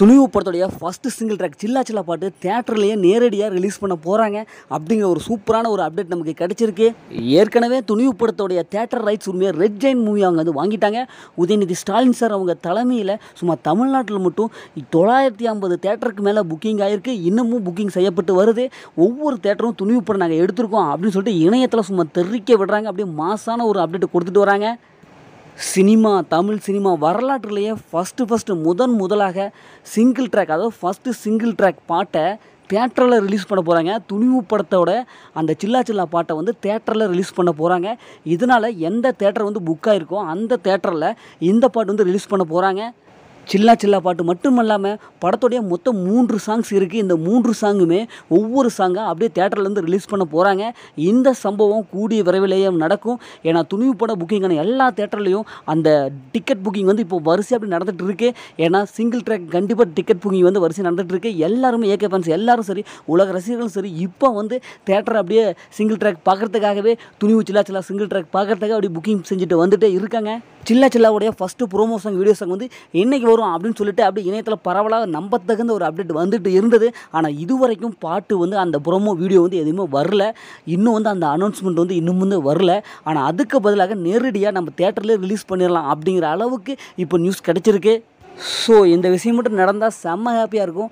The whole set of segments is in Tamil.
துணிவு படத்துடைய first single track Chilla Chilla பாட்டு தேட்டர்லேயே நேரடியாக ரிலீஸ் பண்ண போகிறாங்க அப்படிங்கிற ஒரு சூப்பரான ஒரு அப்டேட் நமக்கு கிடைச்சிருக்கு. ஏற்கனவே துணிவு படத்துடைய தேட்டர் ரைட்ஸ் உரிமையை ரெட் ஜெயின் மூவி அவங்க வந்து வாங்கிட்டாங்க. உதயநிதி ஸ்டாலின் சார் அவங்க தலைமையில் சும்மா தமிழ்நாட்டில் மட்டும் தொள்ளாயிரத்தி ஐம்பது தேட்டருக்கு மேலே புக்கிங் ஆகிருக்கு இன்னமும் புக்கிங் செய்யப்பட்டு வருது. ஒவ்வொரு தேட்டரும் துணிவு படம் நாங்கள் எடுத்திருக்கோம் அப்படின்னு சொல்லிட்டு இணையத்தில் சும்மா தெரிவிக்க விடுறாங்க. அப்படியே மாசான ஒரு அப்டேட் கொடுத்துட்டு வராங்க. சினிமா தமிழ் சினிமா வரலாற்றுலேயே ஃபஸ்ட்டு ஃபஸ்ட்டு முதன் முதலாக சிங்கிள் ட்ராக் அதாவது ஃபஸ்ட்டு சிங்கிள் ட்ராக் பாட்டை தேட்டரில் ரிலீஸ் பண்ண போகிறாங்க துணிவு படத்தோட அந்த சில்லா சில்லா பாட்டை வந்து தேட்டரில் ரிலீஸ் பண்ண போகிறாங்க இதனால் எந்த தேட்டர் வந்து புக் ஆகிருக்கோ அந்த தேட்டரில் இந்த பாட்டு வந்து ரிலீஸ் பண்ண போகிறாங்க சில்லா சில்லா பாட்டு மட்டும் இல்லாமல் படத்துடைய மொத்தம் மூன்று சாங்ஸ் இருக்குது இந்த மூன்று சாங்குமே ஒவ்வொரு சாங்காக அப்படியே தேட்டர்லேருந்து ரிலீஸ் பண்ண போகிறாங்க இந்த சம்பவம் கூடிய விரைவிலேயே நடக்கும். ஏன்னா துணிவு பட புக்கிங்கான எல்லா தேட்டர்லேயும் அந்த டிக்கெட் புக்கிங் வந்து இப்போ வரிசை அப்படி நடந்துகிட்டு இருக்கு. ஏன்னா சிங்கிள் ட்ராக் கண்டிப்பாக டிக்கெட் புக்கிங் வந்து வரிசை நடந்துகிட்டு இருக்கு. எல்லாருமே ஏகே ஃபேன்ஸ் எல்லாரும் சரி உலக ரசிகர்களும் சரி இப்போ வந்து தேட்டர் அப்படியே சிங்கிள் ட்ராக் பார்க்குறதுக்காகவே துணிவு சில்லா சில்லா சிங்கிள் ட்ராக் பார்க்குறதுக்காக அப்படியே புக்கிங் செஞ்சுட்டு வந்துட்டே இருக்காங்க. Chilla சில்லாவுடைய first promo song video song வந்து இன்றைக்கி வரும். அப்படின்னு சொல்லிட்டு அப்படியே இணையத்தில் பரவலாக நம்பத்தகுந்த ஒரு அப்டேட் வந்துட்டு இருந்தது. ஆனால் இதுவரைக்கும் பாட்டு வந்து அந்த ப்ரோமோ வீடியோ வந்து எதுவுமே வரல. இன்னும் வந்து அந்த அனௌன்ஸ்மெண்ட் வந்து இன்னும் வந்து வரல. ஆனால் அதுக்கு பதிலாக நேரடியாக நம்ம தேட்டர்லேயே ரிலீஸ் பண்ணிடலாம் அப்படிங்கிற அளவுக்கு இப்போ நியூஸ் கிடச்சிருக்கு. ஸோ இந்த விஷயம் மட்டும் நடந்தால் செம்ம ஹாப்பியாக இருக்கும்.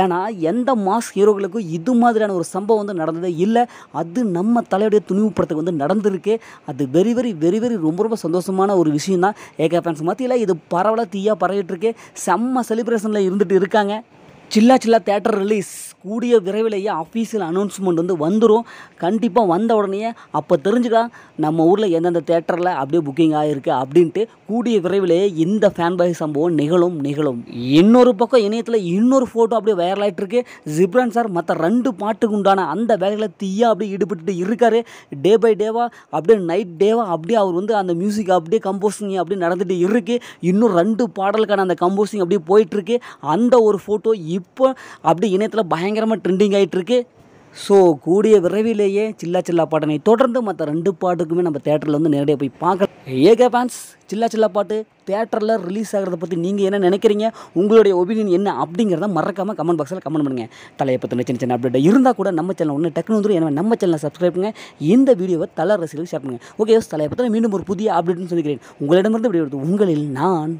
ஏன்னா எந்த மாஸ் ஹீரோக்களுக்கும் இது மாதிரியான ஒரு சம்பவம் வந்து நடந்ததே இல்லை. அது நம்ம தலையுடைய துணிவு படத்துக்கு வந்து நடந்திருக்கு. அது வெரி வெரி வெரி வெரி ரொம்ப ரொம்ப சந்தோஷமான ஒரு விஷயம் தான் ஏகே ஃபேன்ஸ் மத்தியில் இது பரவலாக தீயாக பரவிட்டுருக்கு செம்ம செலிப்ரேஷனில் இருந்துட்டு இருக்காங்க. சில்லா சில்லா தேட்டர் ரிலீஸ் கூடிய விரைவிலேயே அஃபீஷியல் அனௌன்ஸ்மெண்ட் வந்து வந்துடும் கண்டிப்பாக வந்த உடனே அப்போ தெரிஞ்சுக்கலாம் நம்ம ஊரில் எந்தெந்த தேட்டரில் அப்படியே புக்கிங் ஆகிருக்கு அப்படின்ட்டு கூடிய விரைவிலேயே இந்த ஃபேன் பாய் சம்பவம் நிகழும் நிகழும். இன்னொரு பக்கம் இணையத்தில் இன்னொரு ஃபோட்டோ அப்படியே வைரல் ஆகிட்டு இருக்கு ஜிப்ரான் சார் மற்ற ரெண்டு பாட்டுக்கு உண்டான அந்த வேலையில் தீயாக அப்படியே ஈடுபட்டு இருக்காரு. டே பை டேவாக அப்படியே நைட் டேவாக அப்படியே அவர் வந்து அந்த மியூசிக் அப்படியே கம்போசிங் அப்படியே நடந்துகிட்டு இருக்குது இன்னும் ரெண்டு பாடலுக்கான அந்த கம்போசிங் அப்படியே போயிட்டுருக்கு. அந்த ஒரு ஃபோட்டோ இப்போ அப்படி இணையத்தில் பயங்கரமாக ட்ரெண்டிங் ஆகிட்டுருக்கு ஸோ கூடிய விரைவிலேயே சில்லா சில்லா பாட்டனை தொடர்ந்து மற்ற ரெண்டு பாட்டுக்குமே நம்ம தேட்டரில் வந்து நேரடியாக போய் பார்க்கலாம். ஏகே ஃபேன்ஸ் சில்லா சில்லா பாட்டு தேட்டரில் ரிலீஸ் ஆகிறத பற்றி நீங்கள் என்ன நினைக்கிறீங்க? உங்களுடைய ஒப்பீனியன் என்ன அப்படிங்கிறத மறக்காமல் கமெண்ட் பாக்ஸில் கமெண்ட் பண்ணுங்கள் தலையை பற்றின சின்ன சின்ன அப்டேட் இருந்தால் கூட நம்ம சேனல் ஒன்று டக்குனு வந்துடும் எனவே நம்ம சேனலை சப்ஸ்கிரைப் பண்ணுங்க. இந்த வீடியோவை தலை ரசிகர்கள் ஷேர் பண்ணுங்கள் ஓகே தலையை பற்றின மீண்டும் ஒரு புதிய அப்டேட்னு சொல்லிக்கிறேன். உங்களிடமிருந்து விடைபெறுவது உங்களில் நான்.